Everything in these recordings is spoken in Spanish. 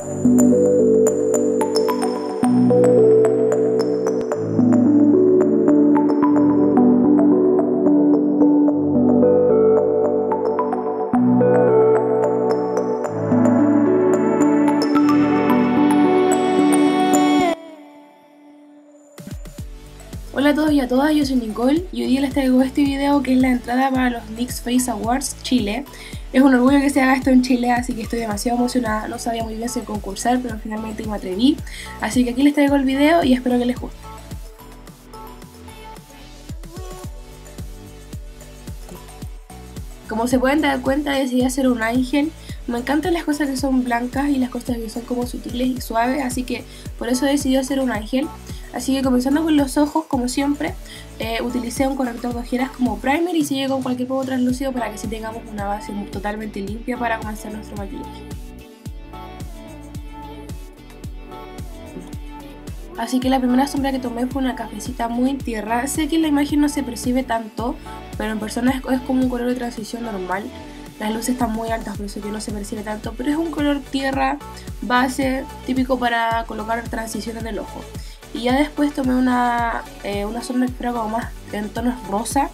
Hola a todos y a todas, yo soy Nicole y hoy les traigo este video que es la entrada para los Knicks Face Awards Chile. Es un orgullo que se haga esto en Chile, así que estoy demasiado emocionada, no sabía muy bien si concursar, pero finalmente me atreví. Así que aquí les traigo el video y espero que les guste. Como se pueden dar cuenta decidí hacer un ángel me encantan las cosas que son blancas y las cosas que son como sutiles y suaves, así que por eso decidí hacer un ángel. Así que comenzando con los ojos, como siempre, eh, utilicé un corrector de ojeras como primer y sigue con cualquier polvo translúcido para que así tengamos una base totalmente limpia para comenzar nuestro maquillaje. Así que la primera sombra que tomé fue una cafecita muy tierra. Sé que en la imagen no se percibe tanto, pero en persona es como un color de transición normal. Las luces están muy altas, por eso que no se percibe tanto, pero es un color tierra base típico para colocar transición en el ojo. Y ya después tomé una, eh, una sombra que fuera como más en tonos rosa,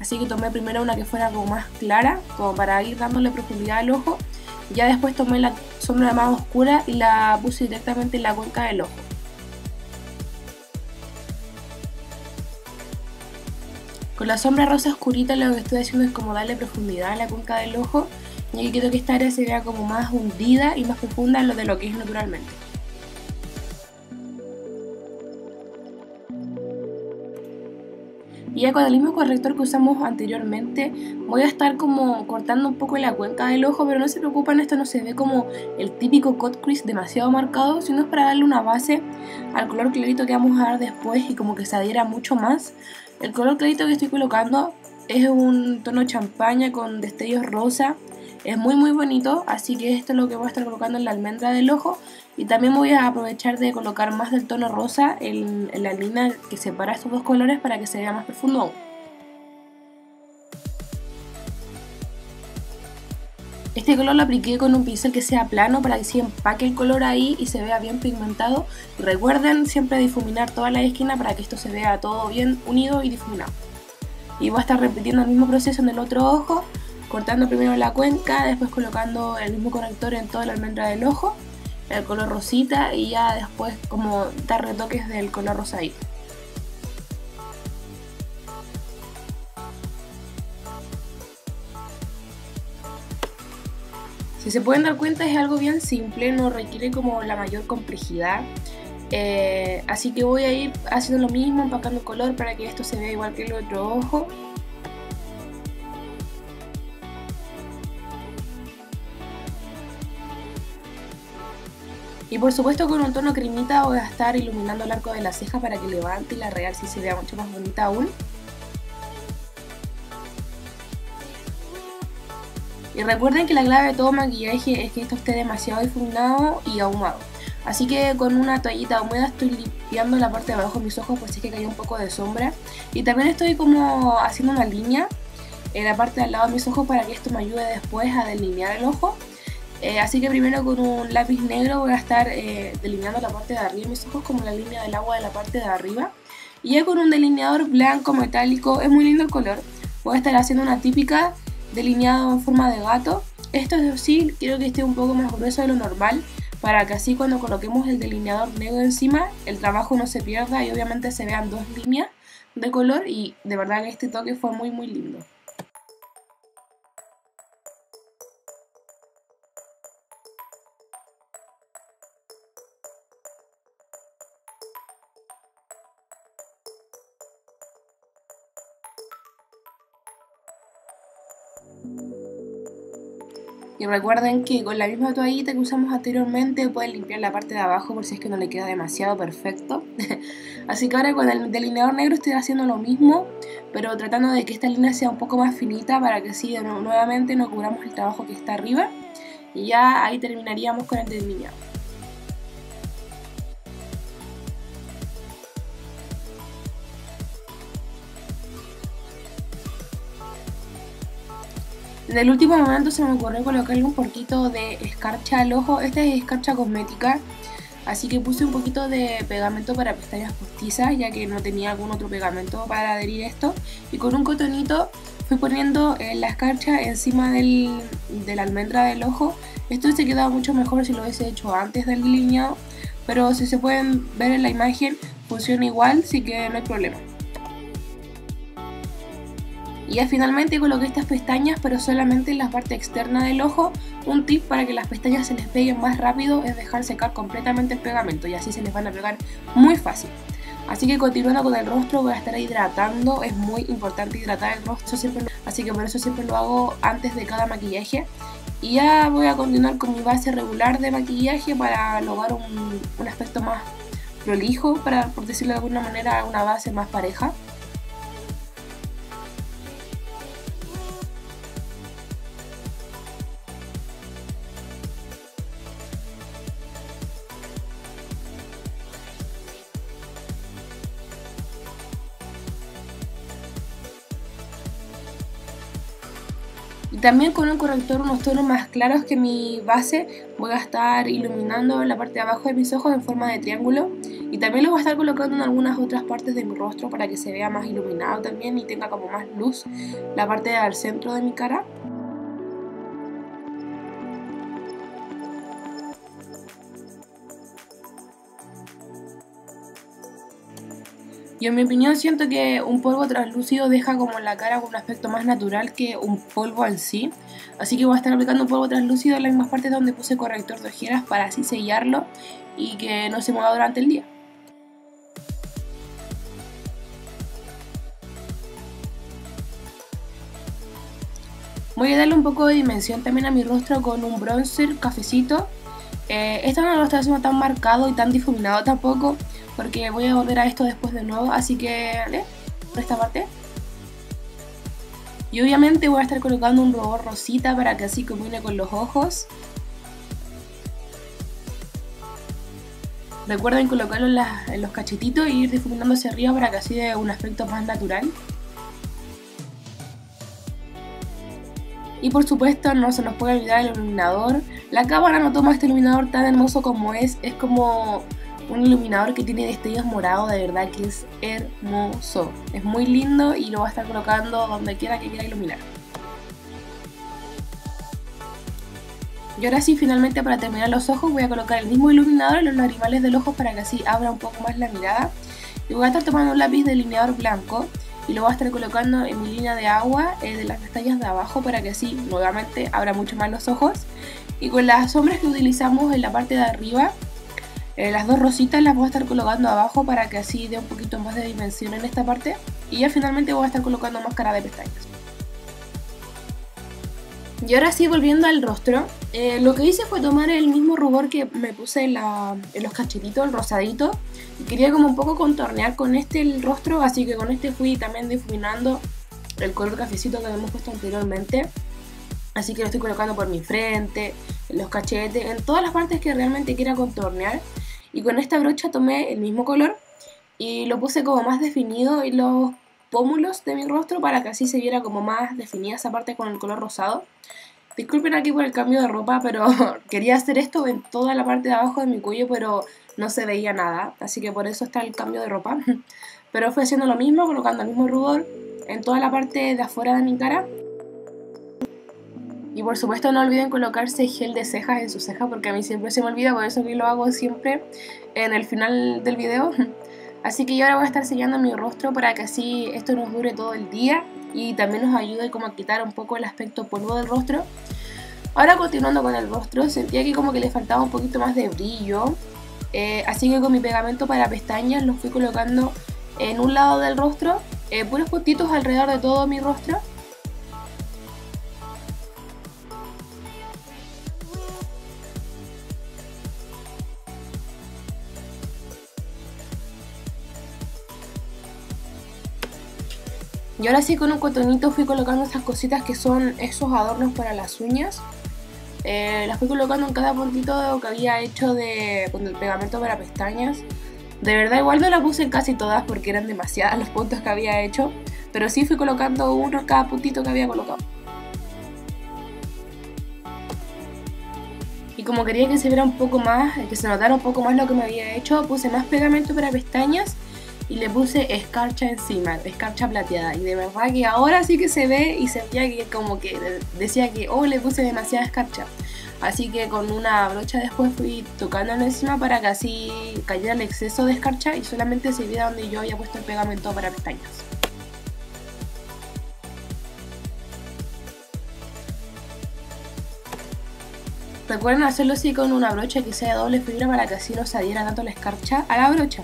así que tomé primero una que fuera como más clara, como para ir dándole profundidad al ojo. Ya después tomé la sombra más oscura y la puse directamente en la cuenca del ojo. Con la sombra rosa oscurita lo que estoy haciendo es como darle profundidad a la cuenca del ojo y aquí quiero que esta área se vea como más hundida y más profunda en lo de lo que es naturalmente. Y ya con el mismo corrector que usamos anteriormente voy a estar como cortando un poco la cuenca del ojo, pero no se preocupen, esto no se ve como el típico cut crease demasiado marcado, sino es para darle una base al color clarito que vamos a dar después y como que se adhiera mucho más. El color clarito que estoy colocando es un tono champaña con destellos rosa. Es muy muy bonito, así que esto es lo que voy a estar colocando en la almendra del ojo. Y también voy a aprovechar de colocar más del tono rosa en, la línea que separa estos dos colores para que se vea más profundo aún. Este color lo apliqué con un pincel que sea plano para que se empaque el color ahí y se vea bien pigmentado. recuerden siempre difuminar toda la esquina para que esto se vea todo bien unido y difuminado. Y voy a estar repitiendo el mismo proceso en el otro ojo, cortando primero la cuenca, después colocando el mismo conector en toda la almendra del ojo, el color rosita y ya después como dar retoques del color rosadito. Si se pueden dar cuenta es algo bien simple, no requiere como la mayor complejidad. Eh, así que voy a ir haciendo lo mismo, empacando color para que esto se vea igual que el otro ojo. Y por supuesto con un tono cremita voy a estar iluminando el arco de la ceja para que levante y la real si se vea mucho más bonita aún. Y recuerden que la clave de todo maquillaje es que esto esté demasiado difuminado y ahumado. Así que con una toallita húmeda estoy limpiando la parte de abajo de mis ojos por si es que cayó un poco de sombra. Y también estoy como haciendo una línea en la parte del lado de mis ojos para que esto me ayude después a delinear el ojo. Eh, así que primero con un lápiz negro voy a estar eh, delineando la parte de arriba de mis ojos como la línea del agua de la parte de arriba. Y ya con un delineador blanco metálico, es muy lindo el color, voy a estar haciendo una típica delineado en forma de gato. Esto sí, quiero que esté un poco más grueso de lo normal para que así cuando coloquemos el delineador negro encima el trabajo no se pierda y obviamente se vean dos líneas de color y de verdad que este toque fue muy muy lindo. Recuerden que con la misma toallita que usamos anteriormente pueden limpiar la parte de abajo por si es que no le queda demasiado perfecto. Así que ahora con el delineador negro estoy haciendo lo mismo, pero tratando de que esta línea sea un poco más finita para que así nuevamente no cubramos el trabajo que está arriba. Y ya ahí terminaríamos con el delineado. En el último momento se me ocurrió colocarle un poquito de escarcha al ojo. Esta es escarcha cosmética. Así que puse un poquito de pegamento para pestañas postizas, ya que no tenía algún otro pegamento para adherir esto. Y con un cotonito fui poniendo eh, la escarcha encima del, de la almendra del ojo. Esto se quedaba mucho mejor si lo hubiese hecho antes del delineado, pero si se pueden ver en la imagen funciona igual, así que no hay problema. Y ya finalmente coloqué estas pestañas, pero solamente en la parte externa del ojo. Un tip para que las pestañas se les peguen más rápido es dejar secar completamente el pegamento y así se les van a pegar muy fácil. Así que continuando con el rostro voy a estar hidratando, es muy importante hidratar el rostro, siempre así que por eso siempre lo hago antes de cada maquillaje. Y ya voy a continuar con mi base regular de maquillaje para lograr un, un aspecto más prolijo, para, por decirlo de alguna manera, una base más pareja. También con un corrector unos tonos más claros que mi base voy a estar iluminando la parte de abajo de mis ojos en forma de triángulo y también lo voy a estar colocando en algunas otras partes de mi rostro para que se vea más iluminado también y tenga como más luz la parte del centro de mi cara. Yo en mi opinión siento que un polvo translúcido deja como la cara un aspecto más natural que un polvo en sí. Así que voy a estar aplicando un polvo translúcido en las mismas partes donde puse corrector de ojeras para así sellarlo y que no se mueva durante el día. Voy a darle un poco de dimensión también a mi rostro con un bronzer cafecito. Eh, este no lo está haciendo tan marcado y tan difuminado tampoco porque voy a volver a esto después de nuevo, así que, ¿vale? Por esta parte. Y obviamente voy a estar colocando un rubor rosita para que así combine con los ojos. Recuerden colocarlo en, los cachetitos y ir difuminando hacia arriba para que así dé un aspecto más natural. Y por supuesto no se nos puede olvidar el iluminador. La cámara no toma este iluminador tan hermoso como es. Es como un iluminador que tiene destellos morados, de verdad que es hermoso. Es muy lindo y lo voy a estar colocando donde quiera que quiera iluminar. Y ahora sí, finalmente para terminar los ojos voy a colocar el mismo iluminador en los lagrimales del ojo para que así abra un poco más la mirada. Y voy a estar tomando un lápiz delineador blanco y lo voy a estar colocando en mi línea de agua eh, de las pestañas de abajo para que así nuevamente abra mucho más los ojos. Y con las sombras que utilizamos en la parte de arriba eh, las dos rositas las voy a estar colocando abajo para que así dé un poquito más de dimensión en esta parte. Y ya finalmente voy a estar colocando máscara de pestañas. Y ahora sí, volviendo al rostro, eh, lo que hice fue tomar el mismo rubor que me puse en, los cachetitos, el rosadito. Y quería como un poco contornear con este el rostro, así que con este fui también difuminando el color cafecito que habíamos puesto anteriormente. Así que lo estoy colocando por mi frente, en los cachetes, en todas las partes que realmente quiera contornear. Y con esta brocha tomé el mismo color y lo puse como más definido en los pómulos de mi rostro para que así se viera como más definida esa parte con el color rosado. Disculpen aquí por el cambio de ropa, pero quería hacer esto en toda la parte de abajo de mi cuello, pero no se veía nada, así que por eso está el cambio de ropa. Pero fui haciendo lo mismo, colocando el mismo rubor en toda la parte de afuera de mi cara y por supuesto no olviden colocarse gel de cejas en su ceja porque a mí siempre se me olvida, por eso lo hago siempre en el final del video. Así que yo ahora voy a estar sellando mi rostro para que así esto nos dure todo el día y también nos ayude como a quitar un poco el aspecto polvo del rostro. Ahora continuando con el rostro, sentía que como que le faltaba un poquito más de brillo. Eh, así que con mi pegamento para pestañas lo fui colocando en un lado del rostro, eh, puros puntitos alrededor de todo mi rostro Ahora sí con un cotonito fui colocando estas cositas que son esos adornos para las uñas. Eh, las fui colocando en cada puntito que había hecho de, con el pegamento para pestañas. De verdad igual no la puse en casi todas porque eran demasiadas los puntos que había hecho. Pero sí fui colocando uno en cada puntito que había colocado. Y como quería que se viera un poco más, que se notara un poco más lo que me había hecho, puse más pegamento para pestañas y le puse escarcha encima, escarcha plateada. Y de verdad que ahora sí que se ve y sentía que como que decía que, oh, le puse demasiada escarcha. Así que con una brocha después fui tocándolo encima para que así cayera el exceso de escarcha y solamente se viera donde yo había puesto el pegamento para pestañas. Recuerden hacerlo así con una brocha que sea de doble fibra para que así no se adhiera tanto la escarcha a la brocha.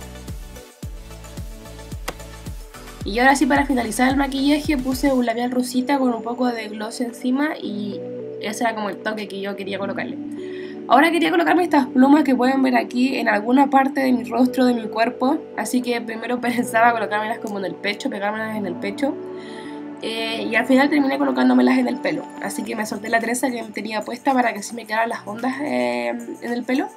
Y ahora sí para finalizar el maquillaje puse un labial rosita con un poco de gloss encima y ese era como el toque que yo quería colocarle. Ahora quería colocarme estas plumas que pueden ver aquí en alguna parte de mi rostro, de mi cuerpo. Así que primero pensaba colocármelas como en el pecho, pegármelas en el pecho. Eh, y al final terminé colocándomelas en el pelo. Así que me solté la trenza que tenía puesta para que así me quedaran las ondas eh, en el pelo.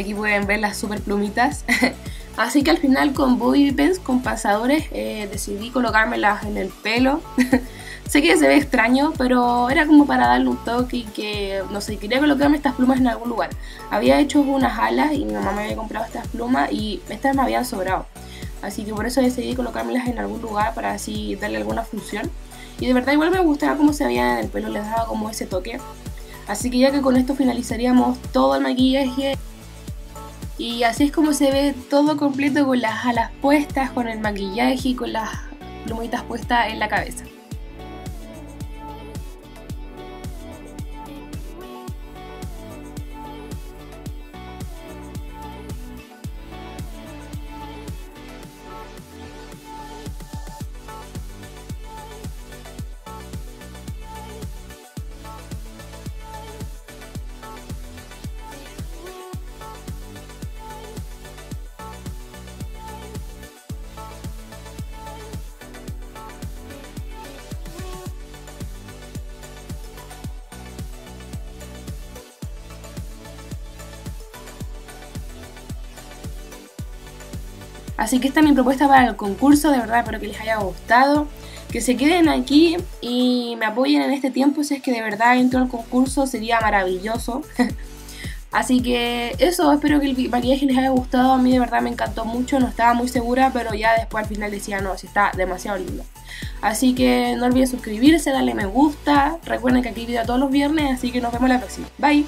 Aquí pueden ver las super plumitas. Así que al final con bobby pins, con pasadores, eh, decidí colocármelas en el pelo. sé que se ve extraño, pero era como para darle un toque y que, no sé, quería colocarme estas plumas en algún lugar. Había hecho unas alas y mi mamá me había comprado estas plumas y estas me habían sobrado. Así que por eso decidí colocármelas en algún lugar para así darle alguna función. Y de verdad igual me gustaba cómo se veían en el pelo, les daba como ese toque. Así que ya que con esto finalizaríamos todo el maquillaje. Y así es como se ve todo completo con las alas puestas, con el maquillaje y con las plumitas puestas en la cabeza. Así que esta es mi propuesta para el concurso, de verdad espero que les haya gustado. Que se queden aquí y me apoyen en este tiempo si es que de verdad entro al concurso, sería maravilloso. Así que eso, espero que el maquillaje les haya gustado. A mí de verdad me encantó mucho, no estaba muy segura, pero ya después al final decía, no, si está demasiado lindo. Así que no olviden suscribirse, darle me gusta. Recuerden que aquí video todos los viernes, así que nos vemos la próxima. Bye.